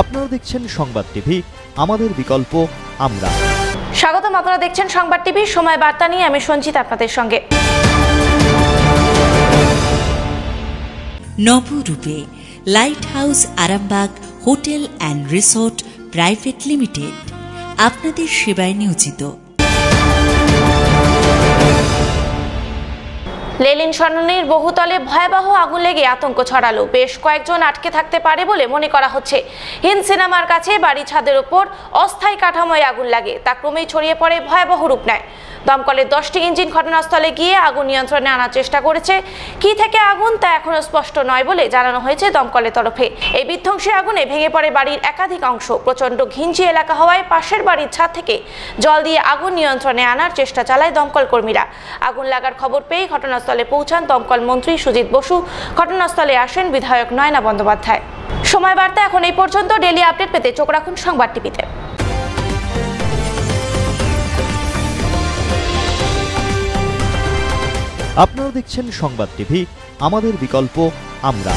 আপনারা দেখছেন সংবাদ টিভি আমাদের বিকল্প আমরা। স্বাগতম আপনারা দেখছেন সংবাদ টিভি। সময় বার্তা নিয়ে আমি সঞ্চিত আপনাদের সঙ্গে। নবরূপে light house Arambagh hotel and resort private limited. আপনাদের সেবায় নিয়োজিত। লেলিন সরণির বহুতলে ভয়াবহ আগুন লেগে আতঙ্ক ছড়ালো। বেশ কয়েকজন আটকে থাকতে পারে বলে মনে করা হচ্ছে। হিন্দ সিনেমার কাছে বাড়ি ছাদের ওপর অস্থায়ী কাঠামোয় আগুন লাগে। তা ক্রমেই ছড়িয়ে পড়ে ভয়াবহ রূপ নেয়। দমকলের দশটি ইঞ্জিন ঘটনাস্থলে গিয়ে আগুন নিয়ন্ত্রণে আনার চেষ্টা করেছে। কি থেকে আগুন তা এখনও স্পষ্ট নয় বলে জানানো হয়েছে দমকলের তরফে। এই বিধ্বংসী আগুনে ভেঙে পড়ে বাড়ির একাধিক অংশ। প্রচণ্ড ঘিঞ্জি এলাকা হওয়ায় পাশের বাড়ির ছাদ থেকে জল দিয়ে আগুন নিয়ন্ত্রণে আনার চেষ্টা চালায় দমকল কর্মীরা। আগুন লাগার খবর পেয়ে ঘটনাস্থলে পৌঁছান দমকল মন্ত্রী সুজিত বসু। ঘটনাস্থলে আসেন বিধায়ক নয়না বন্দ্যোপাধ্যায়। সময় বার্তা এখন এই পর্যন্ত। ডেলি আপডেট পেতে চোখ রাখুন সংবাদ টিভিতে। আপনারা দেখছেন সংবাদ টিভি আমাদের বিকল্প আমরা।